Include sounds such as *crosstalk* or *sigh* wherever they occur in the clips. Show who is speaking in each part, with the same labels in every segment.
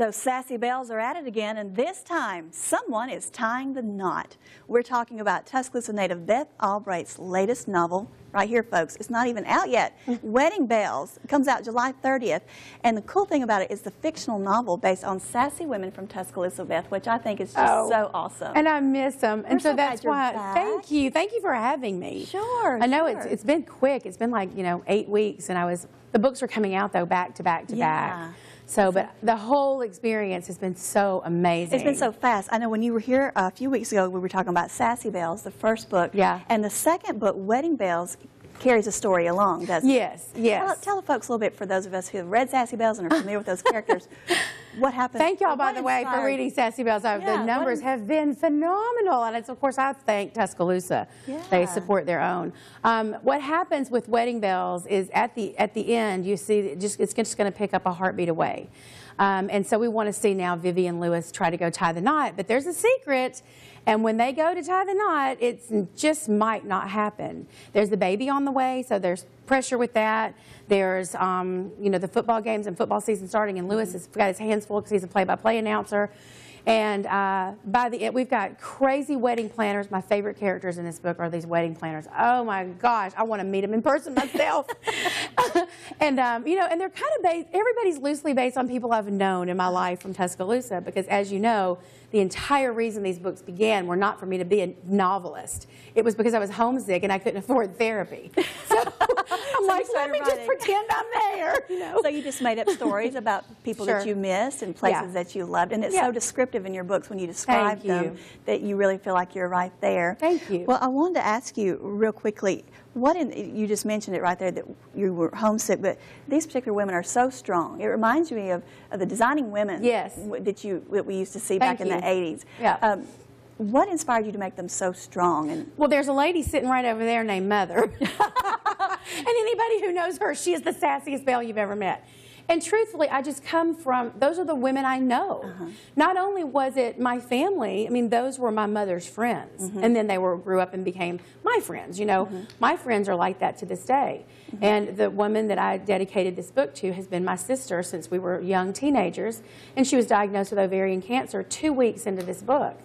Speaker 1: Those sassy belles are at it again, and this time, someone is tying the knot. We're talking about Tuscaloosa native Beth Albright's latest novel, right here, folks. It's not even out yet. *laughs* Wedding Belles comes out July 30th, and the cool thing about it is the fictional novel based on sassy women from Tuscaloosa, Beth, which I think is just
Speaker 2: Oh.
Speaker 1: so awesome.
Speaker 2: And I miss them. And
Speaker 1: We're
Speaker 2: so
Speaker 1: so
Speaker 2: that's why,
Speaker 1: back.
Speaker 2: thank you. Thank you for having me.
Speaker 1: Sure,
Speaker 2: I know it's it's been quick. It's been like, you know, eight weeks. And I was, the books were coming out though, back to back to back.
Speaker 1: Yeah.
Speaker 2: back. So, but the whole experience has been so amazing.
Speaker 1: It's been so fast. I know when you were here a few weeks ago, we were talking about Sassy Belles, the first book.
Speaker 2: Yeah.
Speaker 1: And the second book, Wedding Belles, carries a story along, doesn't it?
Speaker 2: Yes, yes.
Speaker 1: Tell, tell the folks a little bit, for those of us who have read Sassy Belles and are familiar with those characters, *laughs* what happened?
Speaker 2: Thank y'all, by the way, for reading Sassy Belles.
Speaker 1: Yeah,
Speaker 2: the numbers have been phenomenal. And it's, of course, I thank Tuscaloosa.
Speaker 1: Yeah.
Speaker 2: They support their own. Um, what happens with Wedding Belles is at the, at the end, you see, it just, it's just going to pick up a heartbeat away. Um, and so we want to see now Vivian Lewis try to go tie the knot. But there's a secret. And when they go to tie the knot, it just might not happen. There's the baby on the way, so there's pressure with that. There's, um, you know, the football games and football season starting, and Lewis has got his hands full because he's a play-by-play announcer. And uh, by the end, we've got crazy wedding planners. My favorite characters in this book are these wedding planners. Oh my gosh, I want to meet them in person myself. *laughs* and um, you know, and they're kind of based. Everybody's loosely based on people I've known in my life from Tuscaloosa, because as you know, the entire reason these books began were not for me to be a novelist. It was because I was homesick and I couldn't *laughs* afford therapy. So I'm like, let me just pretend I'm there. You know.
Speaker 1: So you just made up stories about *laughs* people that you missed and places
Speaker 2: Yeah.
Speaker 1: that you loved, and it's
Speaker 2: Yeah.
Speaker 1: so descriptive in your books when you describe
Speaker 2: Thank
Speaker 1: them
Speaker 2: you.
Speaker 1: that you really feel like you're right there.
Speaker 2: Thank you.
Speaker 1: Well, I wanted to ask you real quickly. What in, you just mentioned it right there that you were homesick, but these particular women are so strong. It reminds me of, of the designing women
Speaker 2: Yes.
Speaker 1: that you that we used to see
Speaker 2: Thank
Speaker 1: back in the 80s.
Speaker 2: Yeah.
Speaker 1: Um, what inspired you to make them so strong? And
Speaker 2: Well, there's a lady sitting right over there named Mother. *laughs* *laughs* *laughs* and anybody who knows her, she is the sassiest belle you've ever met. And truthfully, I just come from, those are the women I know. Uh-huh. Not only was it my family, I mean, those were my mother's friends. Mm-hmm. And then they were grew up and became my friends. You know, mm-hmm. my friends are like that to this day. Mm-hmm. And the woman that I dedicated this book to has been my sister since we were young teenagers. And she was diagnosed with ovarian cancer two weeks into this book.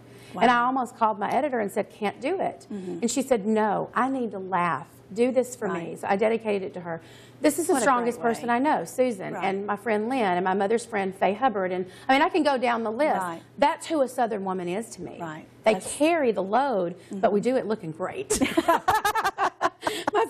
Speaker 2: And I almost called my editor and said, can't do it. And she said, no, I need to laugh. Do this for me. So I dedicated it to her. This is the
Speaker 1: What a
Speaker 2: strongest person I know, Susan,
Speaker 1: Right.
Speaker 2: and my friend Lynn, and my mother's friend Faye Hubbard. And I mean, I can go down the list.
Speaker 1: Right.
Speaker 2: That's who a Southern woman is to me.
Speaker 1: Right.
Speaker 2: They
Speaker 1: That's- Mm-hmm.
Speaker 2: carry the load, but we do it looking great. *laughs*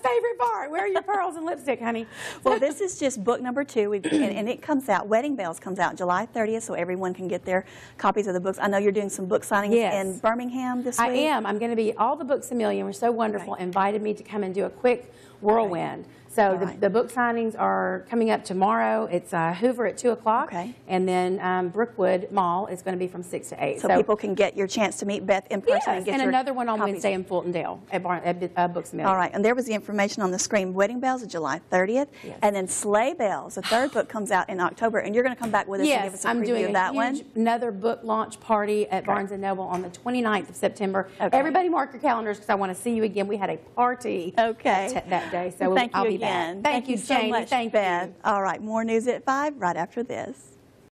Speaker 2: favorite part. Wear your pearls and lipstick, honey. *laughs*
Speaker 1: well, this is just book number two, We've, and, and it comes out. Wedding Belles comes out July 30th, so everyone can get their copies of the books. I know you're doing some book signings
Speaker 2: Yes.
Speaker 1: in Birmingham this
Speaker 2: I
Speaker 1: week.
Speaker 2: I am. I'm going to be, all the books a million were so wonderful,
Speaker 1: Right.
Speaker 2: invited me to come and do a quick whirlwind. So the,
Speaker 1: right.
Speaker 2: the book signings are coming up tomorrow. It's uh, Hoover at 2 o'clock.
Speaker 1: Okay.
Speaker 2: And then um, Brookwood Mall is going to be from 6 to 8.
Speaker 1: So, people can get your chance to meet Beth in person
Speaker 2: yes,
Speaker 1: and get
Speaker 2: and another one on. Wednesday in Fultondale at, at uh, Books a Million.
Speaker 1: All right, and there was the information on the screen. Wedding Belles is July 30th,
Speaker 2: Yes.
Speaker 1: and then Sleigh Belles, the third book, comes out in October, and you're going to come back with us and give
Speaker 2: Yes,
Speaker 1: us a
Speaker 2: I'm
Speaker 1: preview
Speaker 2: doing
Speaker 1: of that
Speaker 2: huge,
Speaker 1: one.
Speaker 2: another book launch party at Barnes & Noble on the 29th of September.
Speaker 1: Okay.
Speaker 2: Everybody mark your calendars because I want to see you again. We had a party
Speaker 1: Okay.
Speaker 2: that day, so
Speaker 1: Thank
Speaker 2: I'll
Speaker 1: you
Speaker 2: be
Speaker 1: again.
Speaker 2: Back. Thank, you,
Speaker 1: so
Speaker 2: Janie.
Speaker 1: much,
Speaker 2: Thank
Speaker 1: Beth.
Speaker 2: you.
Speaker 1: All right, more news at 5 right after this.